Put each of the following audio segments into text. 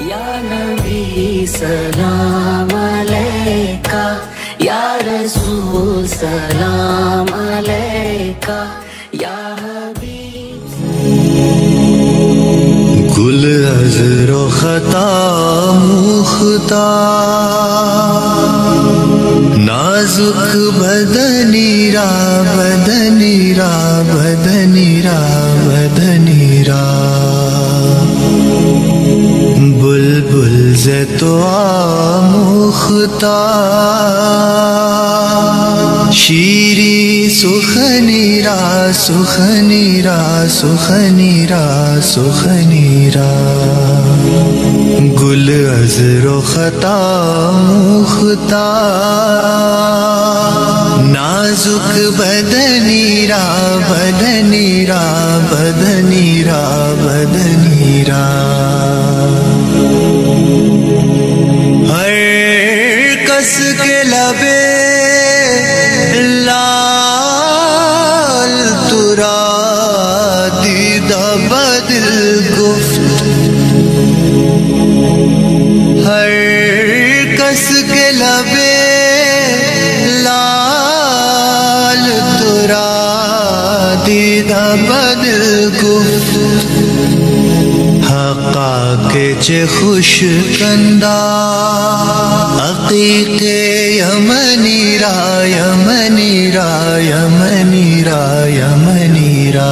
या नबी सलाम अलैका या रसूल सलाम अलैका या हबीब गुल अजर खता मुख्ता नाजुक बदनीरा बदनीरा बदनीरा बदनीरा मुख्ता शीरी सुखनीरा सुखनीरा सुखनीरा सुखनीरा गुल अजरो खता मुख्ता। नाजुक बदनीरा बदनीरा बदनीरा बदनीरा कस के लबे लाल तुरा दीदा बदल गुफ्त। हर कस के लबे लाल तुरा दीदा बदिल गुफ्त। हका के चे खुश कंदा अकीके यमनीरा यमनीरा यमनीरा यमनीरा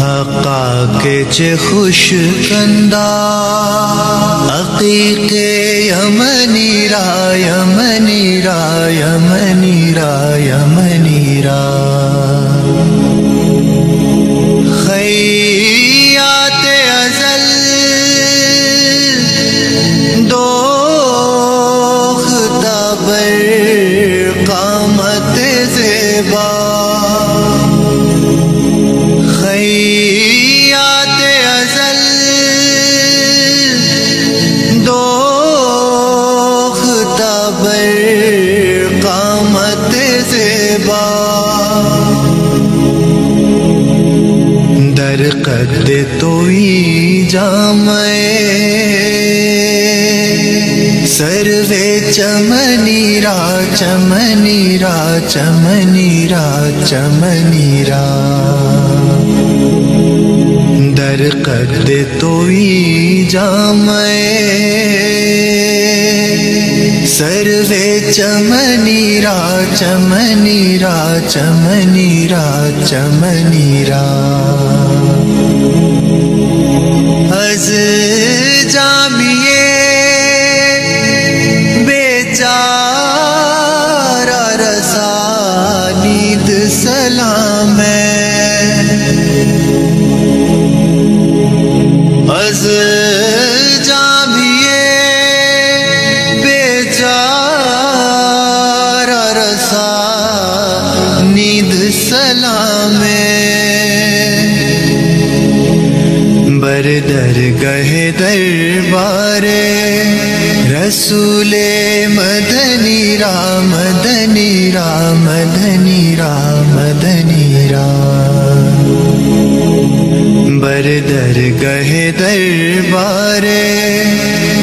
हका के चे खुश कंदा अकीके यमनीरा यमनीरा यमनीरा यमनीरा खैयात जेबा दर कद तोई जामए। सर्वे चमनीरा चमनीरा चमनीरा चमनीरा दर कद तोई जामए। सर्वे चमनीरा चमनीरा चमनीरा चमनीरा हज जामिए बेचारा रसा नींद सलाम बरदर गहे दरबारे। रसूले मदनी राम मदनी राम मदनी राम मदनी राम। बरदर गहे दरबारे।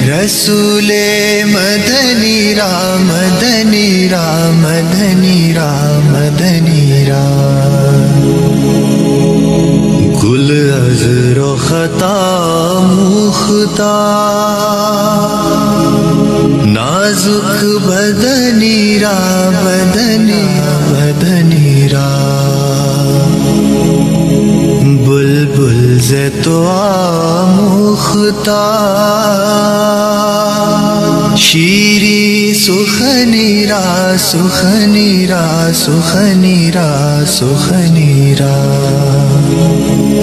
रसूले मदनी राम मदनी राम मदनी राम मदनी राम। गुल अजरो खता मुख्ता। नाजुक बदनीरा बदनी बदनीरा बुलबुल से तो मुख्ता। शीरी सुखनीरा सुखनीरा सुखनीरा सुखनीरा